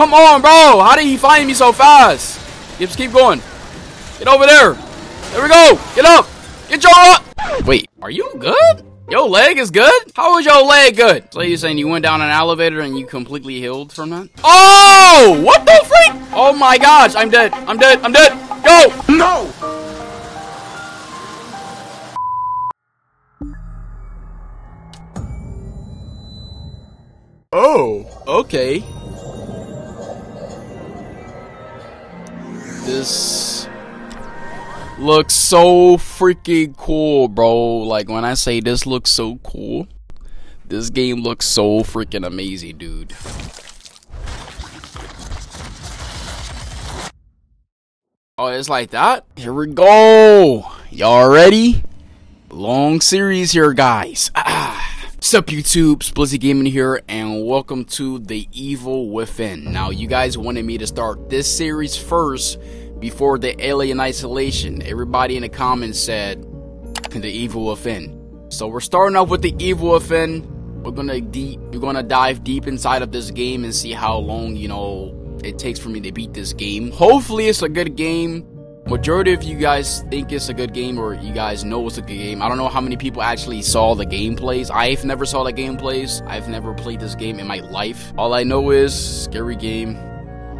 Come on, bro. How did he find me so fast? Just keep going. Get over there. There we go. Get up. Get your up. Wait, are you good? Your leg is good? How is your leg good? So you saying you went down an elevator and you completely healed from that? Oh, what the freak? Oh my gosh, I'm dead. I'm dead. I'm dead. Go. No! Oh, okay. This looks so freaking cool, bro. Like when I say this looks so cool, this game looks so freaking amazing, dude. Oh, it's like that? Here we go. Y'all ready? Long series here, guys. Ah. up, YouTube, Splizee Gaming here, and welcome to The Evil Within. Now, you guys wanted me to start this series first before the Alien Isolation. Everybody in the comments said The Evil Within. So we're starting off with The Evil Within. We're gonna deep we're gonna dive deep inside of this game and see how long, you know, it takes for me to beat this game. Hopefully it's a good game majority of you guys think it's a good game or you guys know it's a good game. I don't know how many people actually saw the gameplays. I've never saw the gameplays. I've never played this game in my life. All I know is scary game.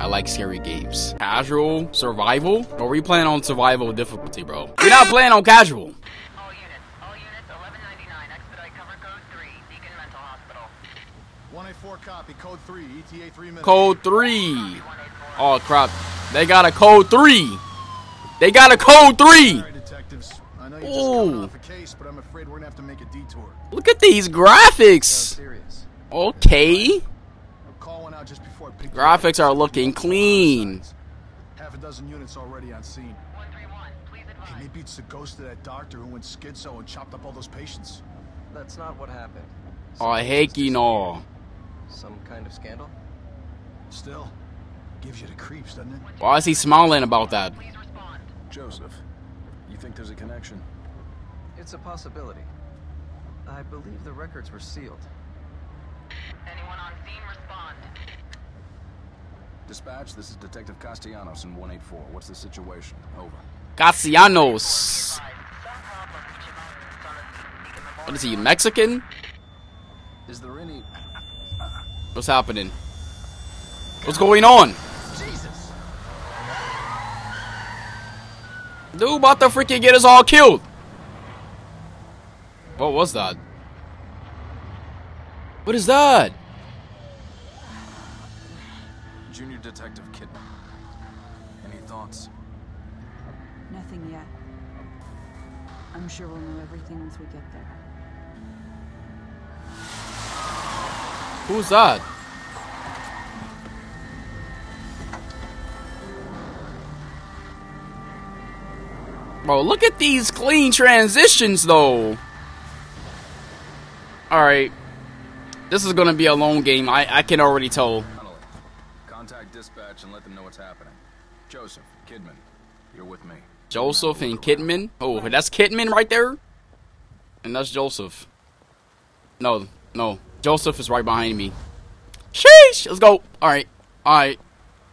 I like scary games. Casual, survival? Or are we playing on survival difficulty, bro? We're not playing on casual. All units, all units, 1199, expedite cover code 3, Beacon Mental Hospital. 184 copy, code 3, ETA 3 minutes. Code 3. Oh, crap. They got a code 3. They got a code 3. Sorry, detectives. I know you're just Ooh. coming off a case, but I'm afraid we're gonna have to make a detour. Look at these graphics. Okay. I'll call one out just before I pick you Graphics are looking clean. Half a dozen units already on scene. 131, please Hey, advise. maybe it's the ghost of that doctor who went schizo and chopped up all those patients. That's not what happened. Oh, heck you no. Some kind of scandal? Still, gives you the creeps, doesn't it? Why is he smiling about that? Joseph, you think there's a connection? It's a possibility. I believe the records were sealed. Anyone on scene, respond. Dispatch, this is Detective Castellanos in 184. What's the situation? Over. Castellanos. Advise. Some problem with Chimones on the Beacon Mental What is he, Mexican? Is there any... What's happening? What's going on? Jesus! Dude about to freaking get us all killed. What was that? What is that? Junior Detective Kidman. Any thoughts? Nothing yet. I'm sure we'll know everything once we get there. Who's that? Bro, look at these clean transitions, though. Alright. This is gonna be a long game. I, I can already tell. Connelly, contact dispatch and let them know what's happening. Joseph, Kidman, you're with me. Joseph and Kidman. Oh, that's Kidman right there? And that's Joseph. No, no. Joseph is right behind me. Sheesh! Let's go. Alright. Alright.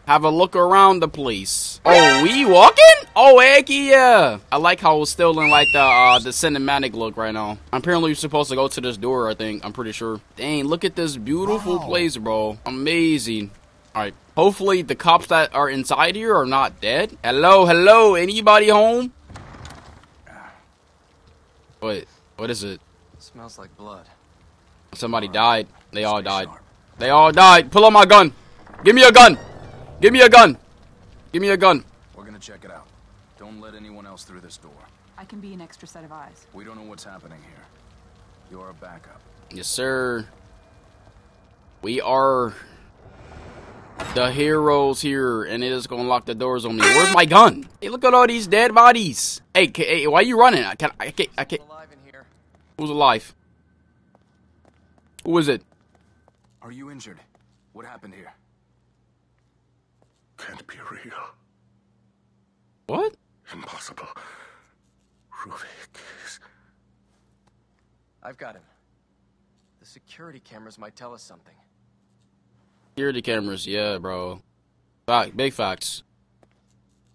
Have a look around the place. Oh, we walking? Oh, heck yeah. I like how it's still in like the uh, the cinematic look right now. Apparently, you're supposed to go to this door, I think. I'm pretty sure. Dang, look at this beautiful place, bro. Amazing. Alright. Hopefully the cops that are inside here are not dead. Hello, hello, anybody home? What? What is it? smells like blood. Somebody died. They all died. They all died. Pull out my gun. Give me a gun. Give me a gun. Give me a gun. We're gonna check it out. Don't let anyone else through this door. I can be an extra set of eyes. We don't know what's happening here. You're a backup. Yes, sir. We are the heroes here, and it is gonna lock the doors on me. Where's my gun? Hey, look at all these dead bodies. Hey, ca- hey why you running? I can't. I can't. I can't. Alive in here. Who's alive? Who is it? Are you injured? What happened here? Can't be real. What? Impossible. Ruvik is... I've got him. The security cameras might tell us something. Security cameras, yeah, bro. Fact, big facts.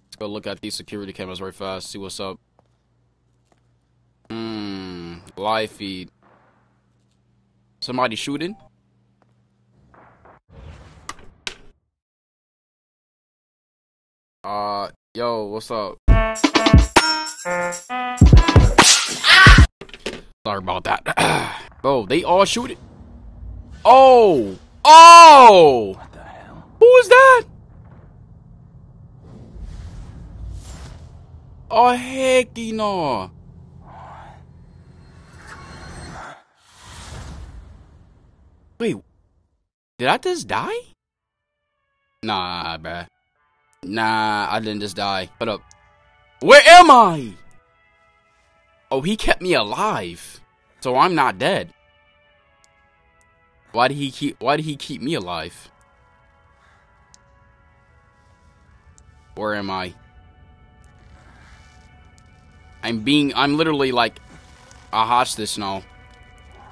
Let's go look at these security cameras right fast, see what's up. Hmm, live feed. Somebody shooting? Uh, yo, what's up? Sorry about that. oh, they all shoot it. Oh! Oh! What the hell? Who is that? Oh, heck no. Wait, did I just die? Nah, bruh. Nah, I didn't just die. Hold up. Where am I? Oh, he kept me alive. So I'm not dead. Why did he keep why did he keep me alive? Where am I? I'm being I'm literally like a hostage now.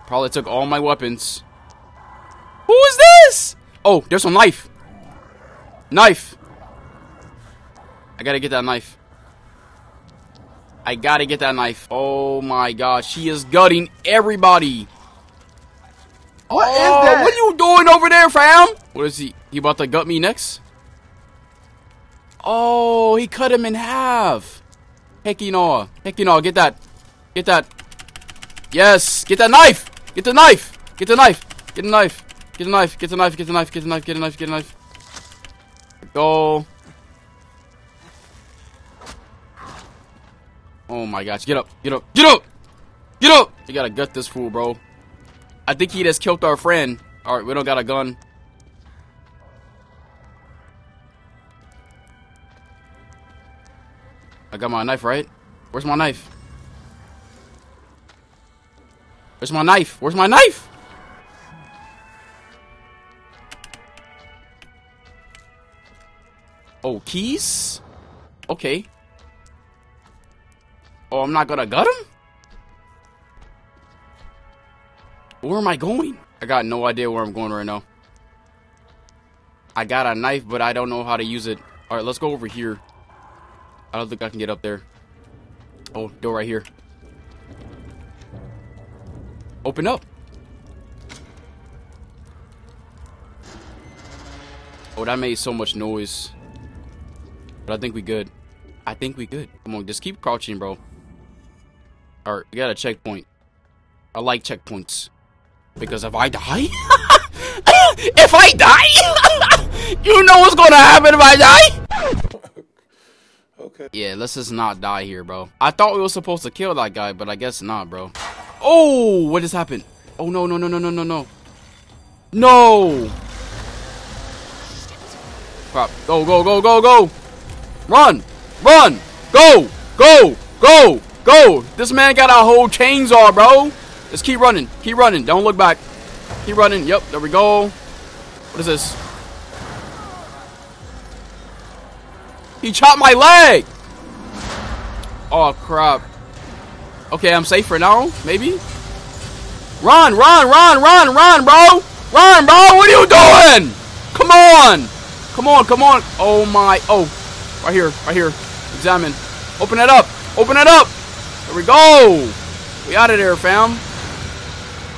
Probably took all my weapons. Who is this? Oh, there's a knife. Knife. I gotta get that knife. I gotta get that knife. Oh my god, she is gutting everybody. What is oh, that? What are you doing over there, fam? What is he? He about to gut me next? Oh, he cut him in half. Hecky no. Hecky no, get that. Get that. Yes, get that knife. Get the knife. Get the knife. Get the knife. Get the knife. Get the knife. Get the knife. Get the knife. Get the knife. Get the knife. Go. Oh my gosh, get up. Get up. Get up. Get up. You gotta gut this fool, bro. I think he just killed our friend. Alright, we don't got a gun. I got my knife, right? Where's my knife? Where's my knife? Where's my knife? Oh, keys? Okay. Oh, I'm not gonna gut him? Where am I going? I got no idea where I'm going right now. I got a knife, but I don't know how to use it. Alright, let's go over here. I don't think I can get up there. Oh, door right here. Open up. Oh, that made so much noise. But I think we good. I think we good. Come on, just keep crouching, bro. Alright, we got a checkpoint. I like checkpoints. Because if I die... if I die... you know what's gonna happen if I die? Okay. Yeah, let's just not die here, bro. I thought we were supposed to kill that guy, but I guess not, bro. Oh, what just happened? Oh, no, no, no, no, no, no, no. No! Crap. Go, go, go, go, go! Run! Run! Go! Go! Go! Go! This man got a whole chainsaw, bro! Just keep running. Keep running. Don't look back. Keep running. Yep, there we go. What is this? He chopped my leg! Oh, crap. Okay, I'm safe for now, maybe? Run, run, run, run, run, bro! Run, bro! What are you doing? Come on! Come on, come on! Oh, my... Oh, right here, right here. Examine. Open it up! Open it up! There we go! We out of there, fam.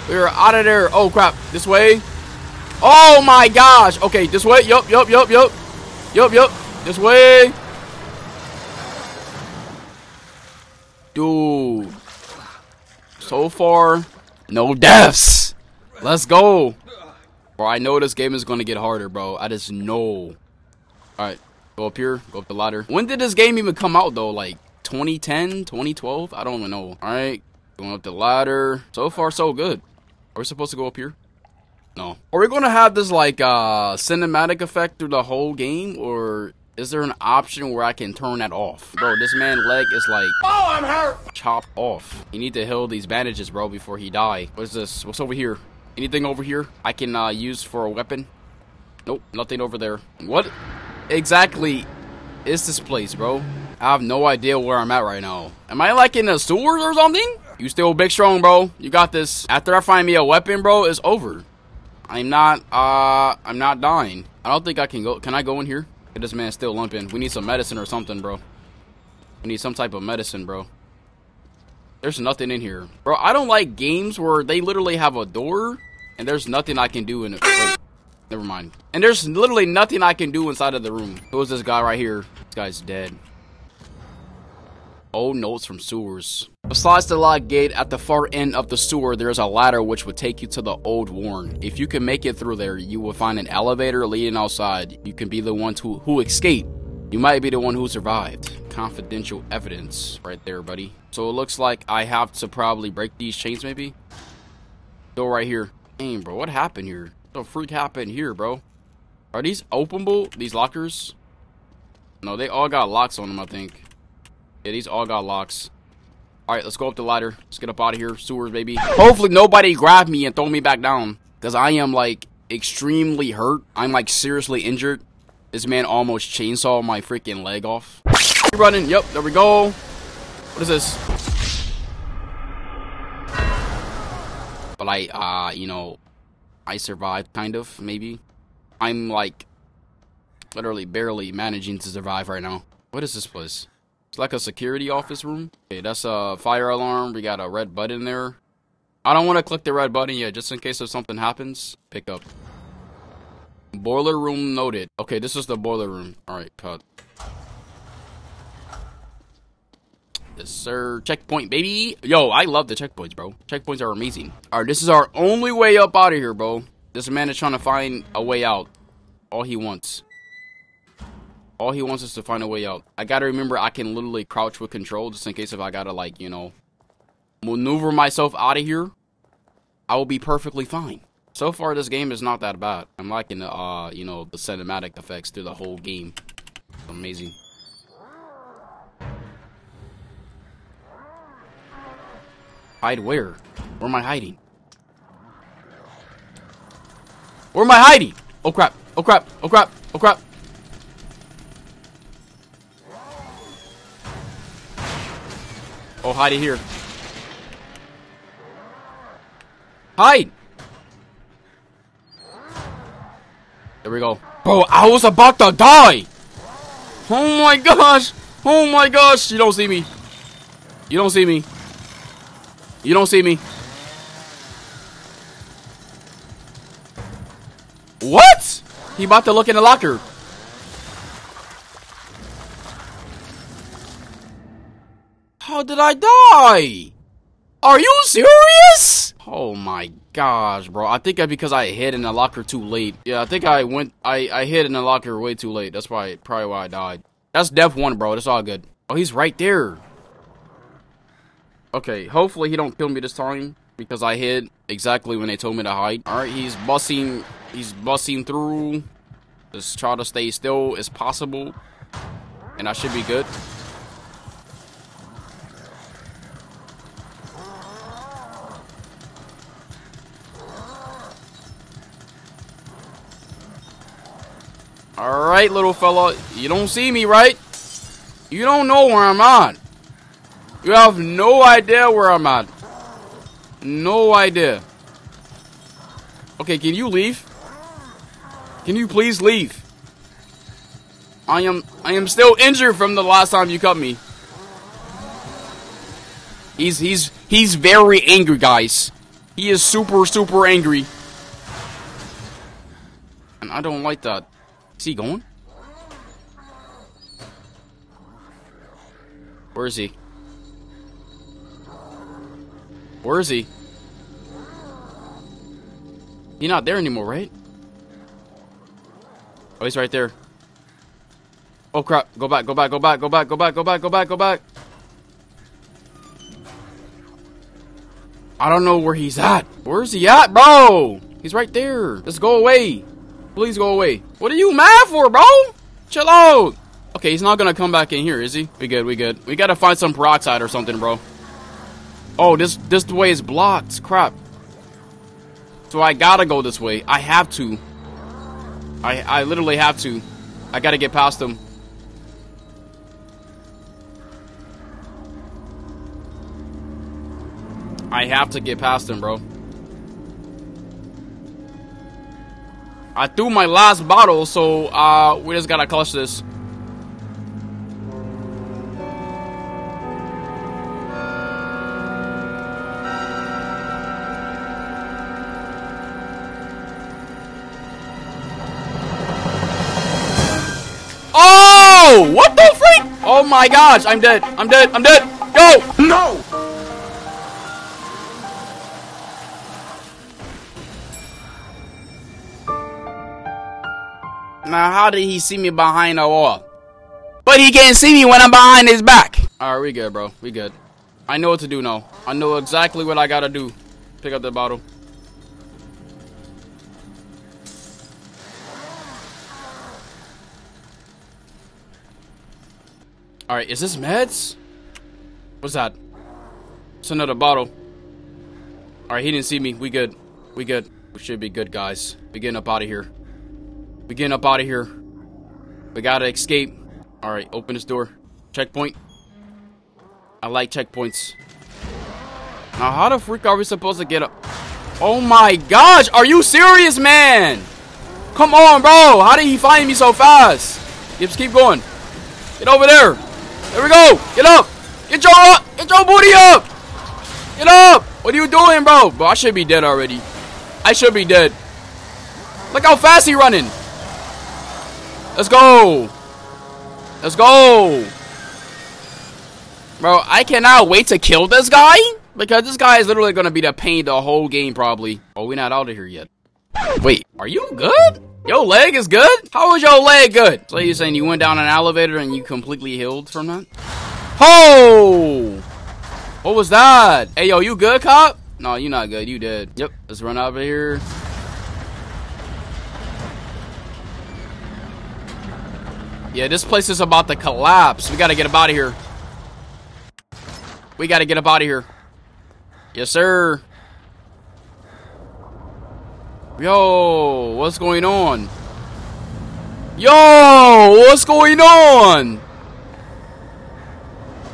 We're out of there. Oh, crap. This way. Oh, my gosh. Okay, this way. Yup, yup, yup, yup. Yup, yup. This way. Dude. So far, no deaths. Let's go. Bro, I know this game is going to get harder, bro. I just know. Alright, go up here. Go up the ladder. When did this game even come out, though? Like, 2010? 2012? I don't even know. Alright, going up the ladder. So far, so good. Are we supposed to go up here? No. Are we going to have this, like, uh, cinematic effect through the whole game? Or is there an option where I can turn that off? Bro, this man's leg is, like... Oh, I'm hurt! Chopped off. You need to heal these bandages, bro, before he die. What's this? What's over here? Anything over here I can, uh, use for a weapon? Nope, nothing over there. What exactly is this place, bro? I have no idea where I'm at right now. Am I, like, in the sewers or something? You still big strong, bro. You got this. After I find me a weapon, bro, it's over. I'm not, uh, I'm not dying. I don't think I can go. Can I go in here? This man's still limping. We need some medicine or something, bro. We need some type of medicine, bro. There's nothing in here. Bro, I don't like games where they literally have a door and there's nothing I can do in it. Wait, never mind. And there's literally nothing I can do inside of the room. Who's this guy right here? This guy's dead. Old notes from sewers. Besides the locked gate, at the far end of the sewer, there's a ladder which would take you to the old warren. If you can make it through there, you will find an elevator leading outside. You can be the ones who, who escape. You might be the one who survived. Confidential evidence right there, buddy. So it looks like I have to probably break these chains, maybe? Door right here. Damn, bro, what happened here? What the freak happened here, bro? Are these openable, these lockers? No, they all got locks on them, I think. Yeah, these all got locks. Alright, let's go up the ladder. Let's get up out of here. Sewers, baby. Hopefully nobody grab me and throw me back down. Because I am, like, extremely hurt. I'm, like, seriously injured. This man almost chainsawed my freaking leg off. Running. Yep, there we go. What is this? But I, uh, you know, I survived, kind of, maybe. I'm, like, literally barely managing to survive right now. What is this place? It's like a security office room. Okay, that's a fire alarm. We got a red button there. I don't want to click the red button yet, just in case if something happens. Pick up. Boiler room noted. Okay, this is the boiler room. Alright, cut. Yes, sir. Checkpoint, baby. Yo, I love the checkpoints, bro. Checkpoints are amazing. Alright, this is our only way up out of here, bro. This man is trying to find a way out. All he wants. All he wants is to find a way out. I gotta remember I can literally crouch with control just in case if I gotta, like, you know, maneuver myself out of here. I will be perfectly fine. So far, this game is not that bad. I'm liking the, uh, you know, the cinematic effects through the whole game. Amazing. Hide where? Where am I hiding? Where am I hiding? Oh crap! Oh crap! Oh crap! Oh crap! Oh, hide it here. Hide! There we go. Bro, I was about to die! Oh my gosh! Oh my gosh! You don't see me. You don't see me. You don't see me. What? He about to look in the locker. How did I die? Are you serious? Oh my gosh, bro. I think I, because I hid in the locker too late. Yeah, I think I went, I, I hid in the locker way too late. That's why, probably why I died. That's death one, bro. That's all good. Oh, he's right there. Okay, hopefully he don't kill me this time because I hid exactly when they told me to hide. All right, he's busting, he's busting through. Just try to stay still as possible, and I should be good. All right, little fella, you don't see me, right? You don't know where I'm at. You have no idea where I'm at. No idea. Okay, can you leave? Can you please leave? I am I am still injured from the last time you cut me. He's he's he's very angry, guys. He is super super angry. And I don't like that. Is he going? Where is he? Where is he? He's not there anymore, right? Oh, he's right there. Oh crap! Go back! Go back! Go back! Go back! Go back! Go back! Go back! Go back! I don't know where he's at. Where's he at, bro? He's right there. Just go away. Please go away. What are you mad for, bro? Chill out. Okay, he's not gonna come back in here, is he? We good, we good. We gotta find some peroxide or something, bro. Oh, this this way is blocked. Crap. So I gotta go this way. I have to. I I literally have to. I gotta get past him. I have to get past him, bro. I threw my last bottle, so uh, we just gotta clutch this. Oh! What the freak? Oh my gosh, I'm dead. I'm dead. I'm dead. Go! No! Now, how did he see me behind the wall? But he can't see me when I'm behind his back. Alright, we good, bro. We good. I know what to do now. I know exactly what I gotta do. Pick up the bottle. Alright, is this meds? What's that? It's another bottle. Alright, he didn't see me. We good. We good. We should be good, guys. We getting up out of here. We getting up out of here. We gotta escape. Alright, open this door. Checkpoint. I like checkpoints. Now, how the freak are we supposed to get up? Oh my gosh, are you serious, man? Come on, bro. How did he find me so fast? Just keep going. Get over there. There we go. Get up. Get your up. Get your booty up. Get up. What are you doing, bro? Bro, I should be dead already. I should be dead. Look how fast he running. Let's go. Let's go. Bro, I cannot wait to kill this guy. Because this guy is literally going to be the pain the whole game, probably. Oh, we're not out of here yet. Wait, are you good? Your leg is good? How is your leg good? So you're saying you went down an elevator and you completely healed from that? Oh! What was that? Hey, yo, you good, cop? No, you're not good. You dead. Yep, let's run out of here. Yeah, this place is about to collapse. We gotta get up out of here. We gotta get up out of here. Yes, sir. Yo, what's going on? Yo, what's going on?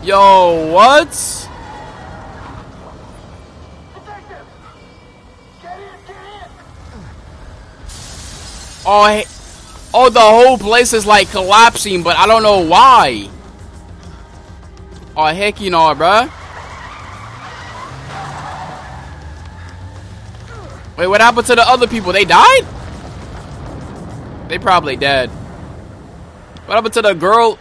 Yo, what? Oh, hey. Oh, the whole place is like collapsing, but I don't know why. Oh, heck you know, bruh. Wait, what happened to the other people? They died? They probably dead. What happened to the girl?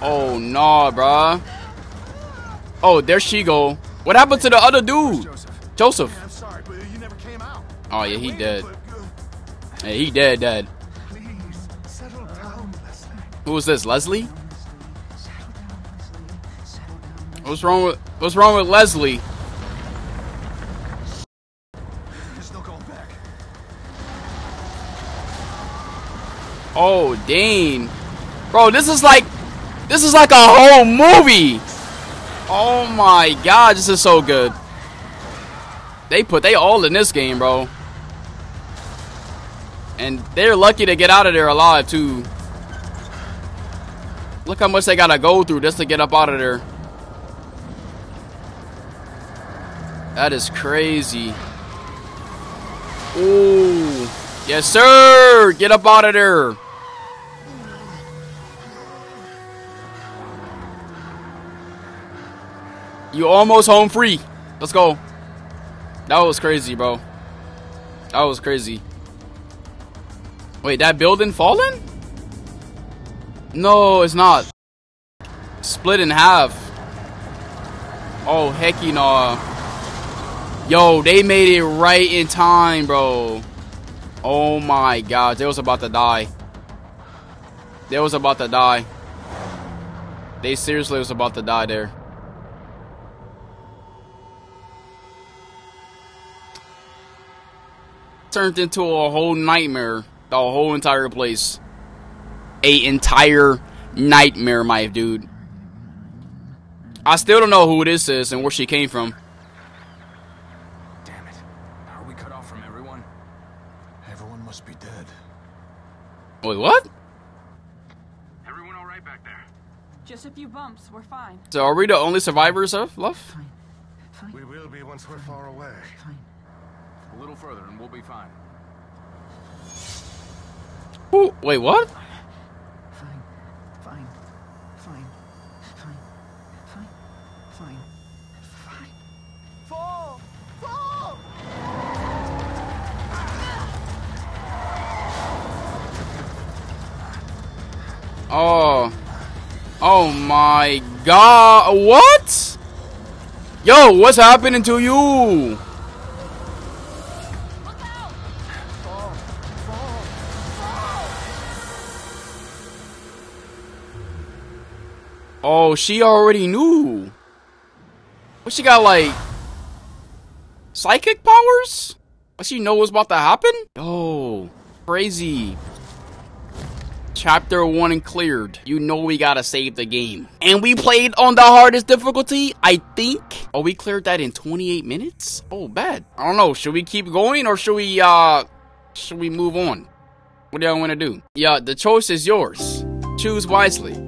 Oh, no, bruh. Oh, there she go. What happened to the other dude? Joseph. I'm sorry, but you never came out. Oh, yeah, he dead. Yeah, he dead, dead. Please, down, Who was this, Leslie? What's wrong with What's wrong with Leslie? There's no going back. Oh, dang. Bro, this is like this is like a whole movie. Oh my god, this is so good. They put they all in this game, bro. And they're lucky to get out of there alive too. Look how much they gotta go through just to get up out of there. That is crazy. Ooh. Yes, sir. Get up out of there. You almost home free. Let's go. That was crazy, bro. That was crazy. Wait, that building fallen? No, it's not. Split in half. Oh, hecky nah. Yo, they made it right in time, bro. Oh my god, they was about to die. They was about to die. They seriously was about to die there. Turned into a whole nightmare. The whole entire place. A entire nightmare, my dude. I still don't know who this is and where she came from. Damn it. Are we cut off from everyone? Everyone must be dead. Wait, what? Everyone all right back there? Just a few bumps. We're fine. So are we the only survivors of love? Fine. Fine. We will be once we're far away. Fine. A little further and we'll be fine. Ooh, wait, what? Fine. Fine. Fine. Fine. Fine. Fine. Fine. Fall! Fall! Oh. Oh my god. What? Yo, what's happening to you? Oh, she already knew. What she got like psychic powers? Does she know what's about to happen? Oh, crazy. Chapter 1 and cleared. You know we gotta save the game. And we played on the hardest difficulty, I think. Oh, we cleared that in 28 minutes? Oh, bad. I don't know. Should we keep going or should we, uh, should we move on? What do y'all wanna do? Yeah, the choice is yours. Choose wisely.